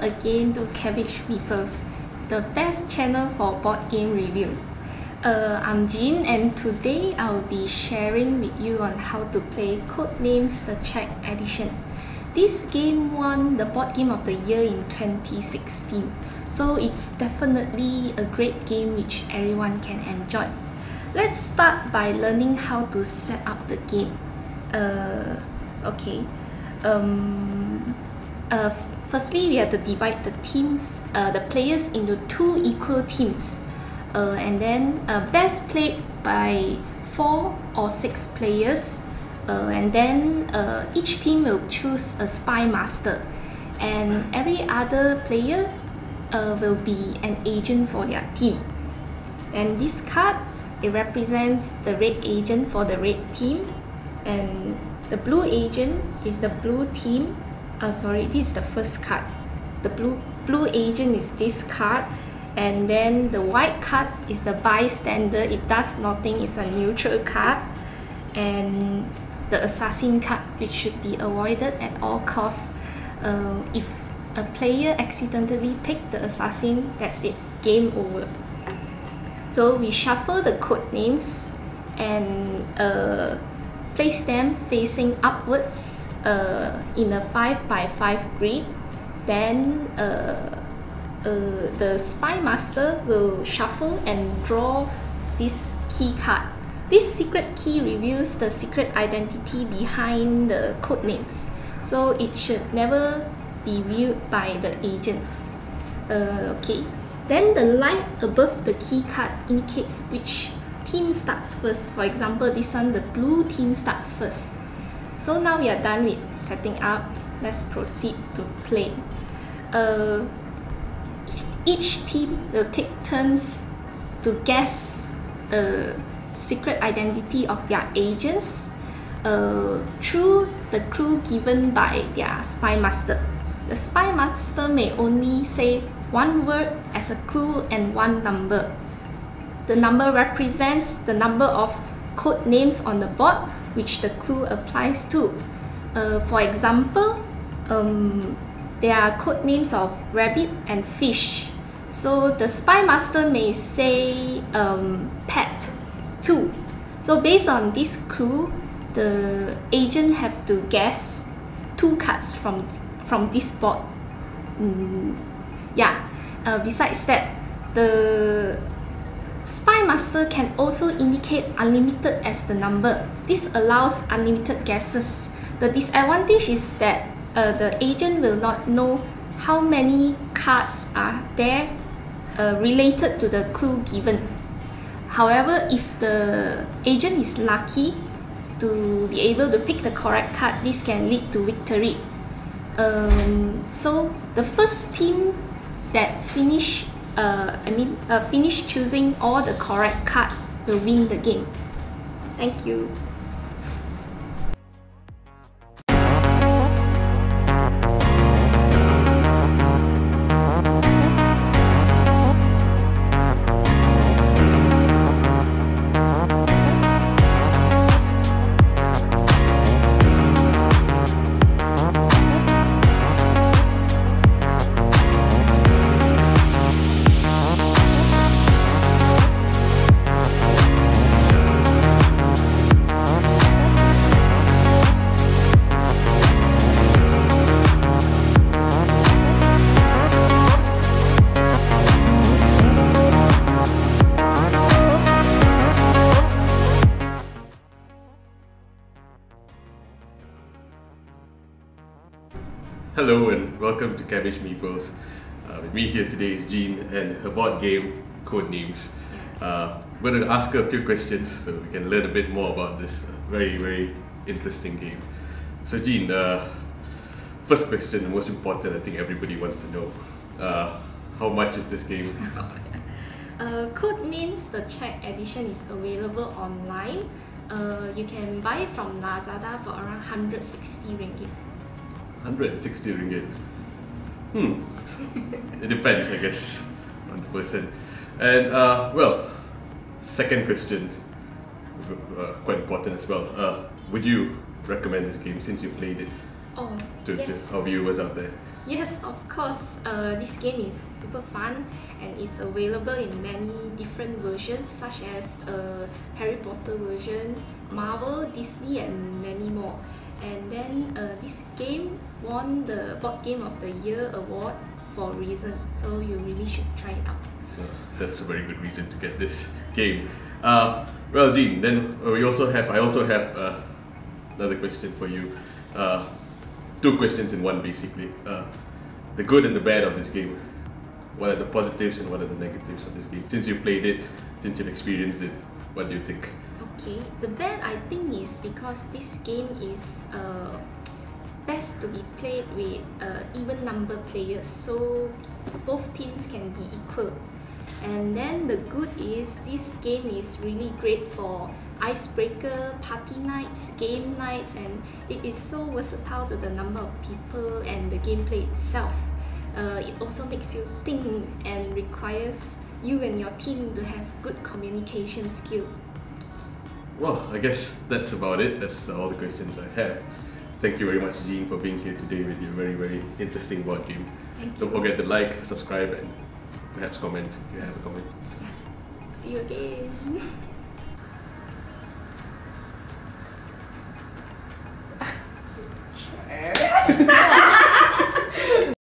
again to Cabbage Meeples, the best channel for board game reviews. Uh, I'm Jean and today I'll be sharing with you on how to play Codenames the Czech Edition. This game won the Board Game of the Year in 2016, so it's definitely a great game which everyone can enjoy. Let's start by learning how to set up the game. Uh, okay. Um, uh, firstly, we have to divide the teams, uh, the players into two equal teams. Uh, and then uh, best played by four or six players. Uh, and then uh, each team will choose a spy master. And every other player uh, will be an agent for their team. And this card, it represents the red agent for the red team. And the blue agent is the blue team uh, sorry this is the first card. The blue blue agent is this card and then the white card is the bystander. It does nothing it's a neutral card. And the assassin card which should be avoided at all costs. Uh, if a player accidentally pick the assassin that's it game over. So we shuffle the code names and uh, place them facing upwards uh, in a 5 by 5 grid then uh, uh, the spy master will shuffle and draw this key card. This secret key reveals the secret identity behind the code names. So it should never be viewed by the agents. Uh, okay. Then the light above the key card indicates which team starts first. For example this one the blue team starts first so now we are done with setting up. Let's proceed to play. Uh, each team will take turns to guess the secret identity of their agents uh, through the clue given by their spy master. The spy master may only say one word as a clue and one number. The number represents the number of code names on the board which the clue applies to. Uh, for example, um, there are code names of rabbit and fish. So the spy master may say um, pet two. So based on this clue, the agent have to guess two cards from from this board. Mm, yeah. Uh, besides that, the Spy Master can also indicate unlimited as the number. This allows unlimited guesses. The disadvantage is that uh, the agent will not know how many cards are there uh, related to the clue given. However, if the agent is lucky to be able to pick the correct card, this can lead to victory. Um, so the first team that finish uh, I mean uh, finish choosing all the correct card will win the game. Thank you. Hello and welcome to Cabbage Meeples. Uh, with me here today is Jean and her board game Codenames. Uh, we're going to ask her a few questions so we can learn a bit more about this very, very interesting game. So Jean, uh, first question, the most important, I think everybody wants to know. Uh, how much is this game? uh, Codenames the Czech edition is available online. Uh, you can buy it from Lazada for around 160 ringgit. 160 ringgit. Hmm. it depends, I guess, on the person. And, uh, well, second question, uh, quite important as well. Uh, would you recommend this game since you played it Oh, to, yes. to our viewers out there? Yes, of course. Uh, this game is super fun and it's available in many different versions such as uh, Harry Potter version, Marvel, Disney and many more. And then uh, this game won the Board Game of the Year award for a reason, so you really should try it out. Uh, that's a very good reason to get this game. Uh, well, Jean, then uh, we also have I also have uh, another question for you. Uh, two questions in one, basically. The good and the bad of this game. What are the positives and what are the negatives of this game? Since you played it, since you've experienced it, what do you think? Okay, the bad I think is because this game is uh, best to be played with uh, even number players, so both teams can be equal. And then the good is this game is really great for icebreaker, party nights, game nights, and it is so versatile to the number of people and the gameplay itself. Uh, it also makes you think and requires you and your team to have good communication skill. Well, I guess that's about it. That's all the questions I have. Thank you very much, Jean, for being here today with your very, very interesting board game. Thank Don't you. forget to like, subscribe, and perhaps comment if you have a comment. See you again.